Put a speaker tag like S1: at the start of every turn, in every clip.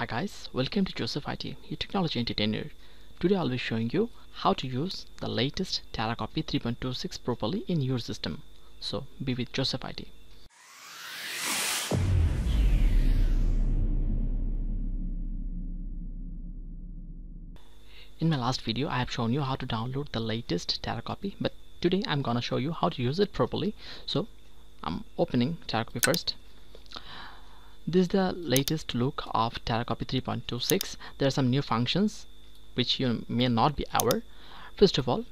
S1: Hi guys, welcome to Joseph IT, your technology entertainer. Today I'll be showing you how to use the latest TeraCopy 3.26 properly in your system. So be with Joseph IT. In my last video I have shown you how to download the latest TeraCopy but today I'm gonna show you how to use it properly. So I'm opening TeraCopy first this is the latest look of TeraCopy 3.26 there are some new functions which you may not be aware. First of all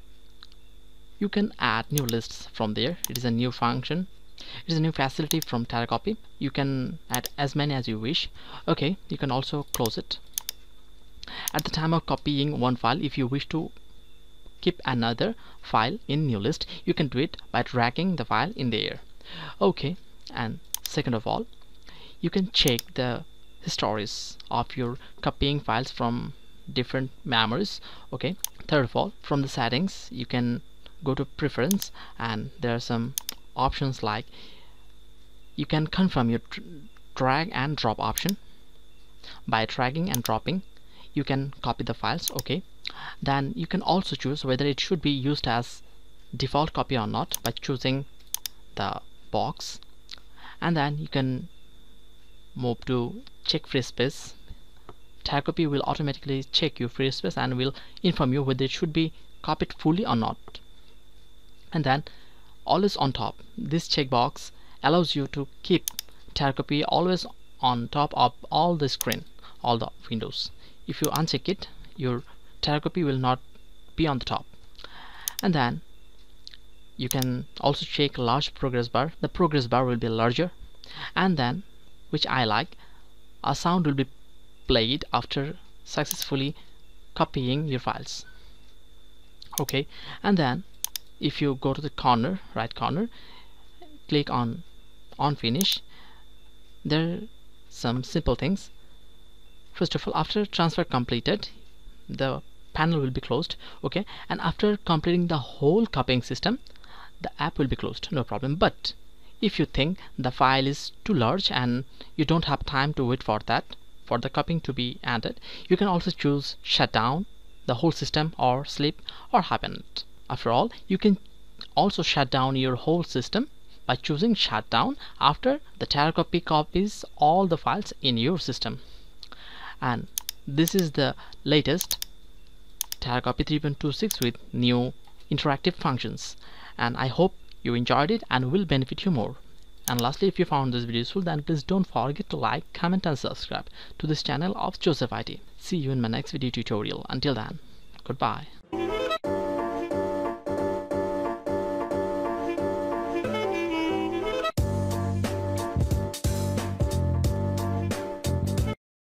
S1: you can add new lists from there. It is a new function. It is a new facility from TeraCopy you can add as many as you wish. Okay you can also close it. At the time of copying one file if you wish to keep another file in new list you can do it by dragging the file in there okay and second of all you can check the histories of your copying files from different memories okay? Third of all from the settings you can go to preference and there are some options like you can confirm your drag and drop option. By dragging and dropping you can copy the files okay? Then you can also choose whether it should be used as default copy or not by choosing the box. And then you can move to check free space. TeraCopy will automatically check your free space and will inform you whether it should be copied fully or not. And then always on top. This checkbox allows you to keep TeraCopy always on top of all the screen all the windows. If you uncheck it your TeraCopy will not be on the top. And then you can also check large progress bar. The progress bar will be larger. And then which I like a sound will be played after successfully copying your files. Okay and then if you go to the corner right corner click on on finish there are some simple things. First of all after transfer completed the panel will be closed okay? And after completing the whole copying system the app will be closed no problem. But if you think the file is too large and you don't have time to wait for that for the copying to be added you can also choose shut down the whole system or sleep or hibernate after all you can also shut down your whole system by choosing shutdown after the TeraCopy copies all the files in your system. And this is the latest TeraCopy 3.26 with new interactive functions. And I hope you enjoyed it and will benefit you more. And lastly if you found this video useful then please don't forget to like comment and subscribe to this channel of Joseph IT see you in my next video tutorial. Until then goodbye